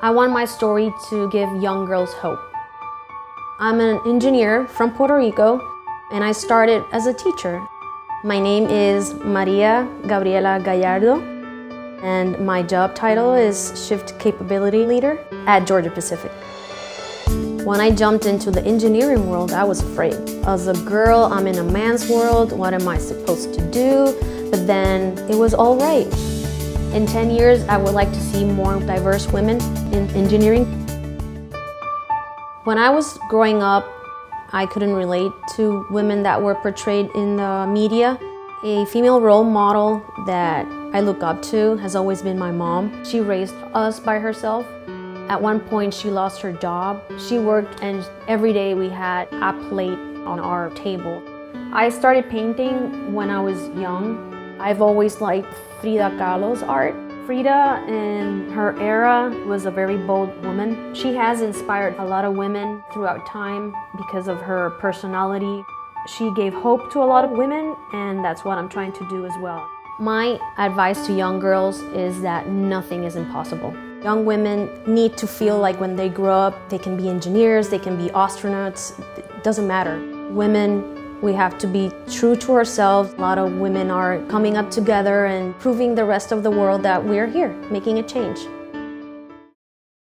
I want my story to give young girls hope. I'm an engineer from Puerto Rico and I started as a teacher. My name is Maria Gabriela Gallardo and my job title is Shift Capability Leader at Georgia Pacific. When I jumped into the engineering world, I was afraid. As a girl, I'm in a man's world. What am I supposed to do? But then it was all right. In 10 years, I would like to see more diverse women in engineering. When I was growing up, I couldn't relate to women that were portrayed in the media. A female role model that I look up to has always been my mom. She raised us by herself. At one point, she lost her job. She worked, and every day we had a plate on our table. I started painting when I was young. I've always liked Frida Kahlo's art. Frida, in her era, was a very bold woman. She has inspired a lot of women throughout time because of her personality. She gave hope to a lot of women, and that's what I'm trying to do as well. My advice to young girls is that nothing is impossible. Young women need to feel like when they grow up, they can be engineers, they can be astronauts, it doesn't matter. Women we have to be true to ourselves. A lot of women are coming up together and proving the rest of the world that we're here, making a change.